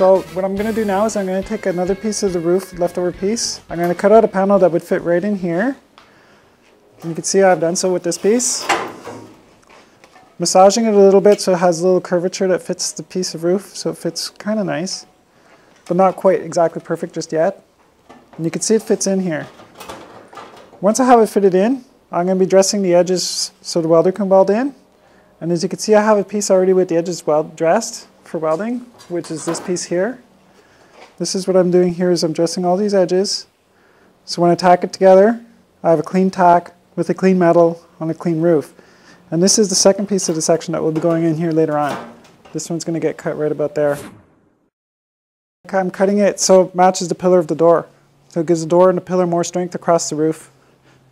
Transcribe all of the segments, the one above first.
So what I'm gonna do now is I'm gonna take another piece of the roof, leftover piece. I'm gonna cut out a panel that would fit right in here. And you can see I've done so with this piece. Massaging it a little bit so it has a little curvature that fits the piece of roof, so it fits kind of nice, but not quite exactly perfect just yet. And you can see it fits in here. Once I have it fitted in, I'm going to be dressing the edges so the welder can weld in. And as you can see, I have a piece already with the edges well dressed for welding, which is this piece here. This is what I'm doing here is I'm dressing all these edges. So when I tack it together, I have a clean tack with a clean metal on a clean roof. And this is the second piece of the section that will be going in here later on. This one's going to get cut right about there. I'm cutting it so it matches the pillar of the door. So it gives the door and the pillar more strength across the roof.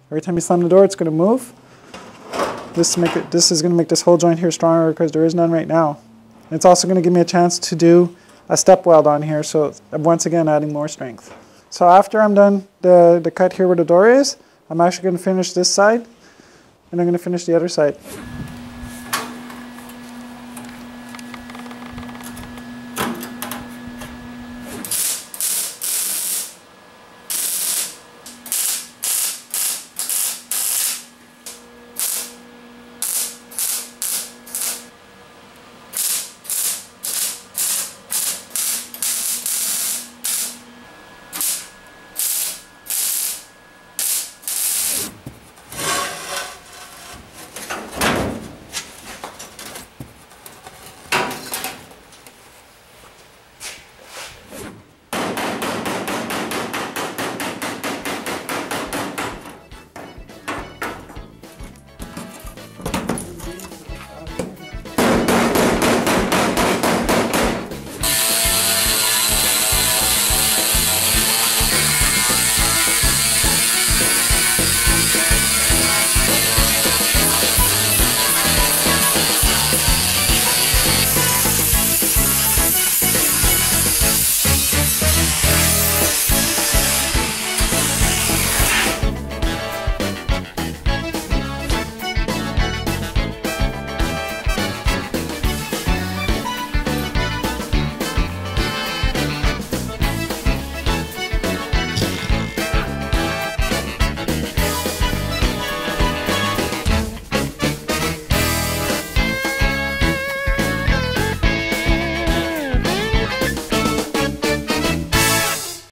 Every time you slam the door, it's going to move. This, make it, this is going to make this whole joint here stronger because there is none right now. It's also going to give me a chance to do a stitch weld on here, so once again adding more strength. So after I'm done the, the cut here where the door is, I'm actually going to finish this side and I'm going to finish the other side.